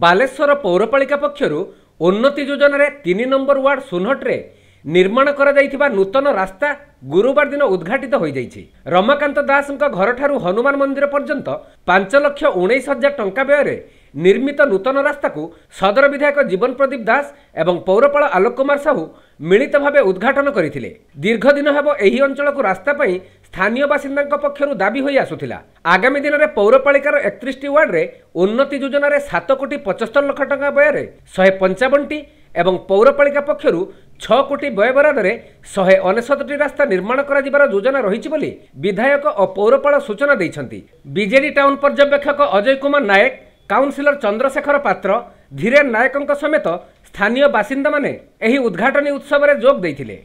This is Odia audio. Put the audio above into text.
ବାଲେଶ୍ୱର ପୌରପାଳିକା ପକ୍ଷରୁ ଉନ୍ନତି ଯୋଜନାରେ ତିନି ନମ୍ବର ୱାର୍ଡ ସୁନହଟରେ ନିର୍ମାଣ କରାଯାଇଥିବା ନୂତନ ରାସ୍ତା ଗୁରୁବାର ଦିନ ଉଦ୍ଘାଟିତ ହୋଇଯାଇଛି। ରମାକାନ୍ତ ଦାସଙ୍କ ଘରଠାରୁ ହନୁମାନ ମନ୍ଦିର ପର୍ଯ୍ୟନ୍ତ ପାଞ୍ଚ ଲକ୍ଷ ଉଣେଇଶ ହଜାର ଟଙ୍କା ବ୍ୟୟରେ ନିର୍ମିତ ନୂତନ ରାସ୍ତାକୁ ସଦର ବିଧାୟକ ଜୀବନ ପ୍ରଦୀପ ଦାସ ଏବଂ ପୌରପାଳ ଆଲୋକ କୁମାର ସାହୁ ମିଳିତ ଭାବେ ଉଦ୍ଘାଟନ କରିଥିଲେ। ଦୀର୍ଘ ଦିନ ହେବ ଏହି ଅଞ୍ଚଳକୁ ରାସ୍ତା ପାଇଁ ସ୍ଥାନୀୟ ବାସିନ୍ଦାଙ୍କ ପକ୍ଷରୁ ଦାବି ହୋଇ ଆସୁଥିଲା। ଆଗାମୀ ଦିନରେ ପୌରପାଳିକାର ଏକତିରିଶଟି ୱାର୍ଡରେ ଉନ୍ନତି ଯୋଜନାରେ ସାତ କୋଟି ପଚସ୍ତର ଲକ୍ଷ ଟଙ୍କା ବ୍ୟୟରେ ଶହେ ପଞ୍ଚାବନଟି ଏବଂ ପୌରପାଳିକା ପକ୍ଷରୁ ଛଅ କୋଟି ବ୍ୟୟ ବରାଦରେ ଶହେ ଅନେଶତଟି ରାସ୍ତା ନିର୍ମାଣ କରାଯିବାର ଯୋଜନା ରହିଛି ବୋଲି ବିଧାୟକ ଓ ପୌରପାଳ ସୂଚନା ଦେଇଛନ୍ତି। ବିଜେଡି ଟାଉନ ପର୍ଯ୍ୟବେକ୍ଷକ ଅଜୟ କୁମାର ନାୟକ କାଉନସିଲର ଚନ୍ଦ୍ରଶେଖର ପାତ୍ର ଧୀରେନ ନାୟକଙ୍କ ସମେତ ସ୍ଥାନୀୟ ବାସିନ୍ଦାମାନେ ଏହି ଉଦ୍ଘାଟନୀ ଉତ୍ସବରେ ଯୋଗ ଦେଇଥିଲେ।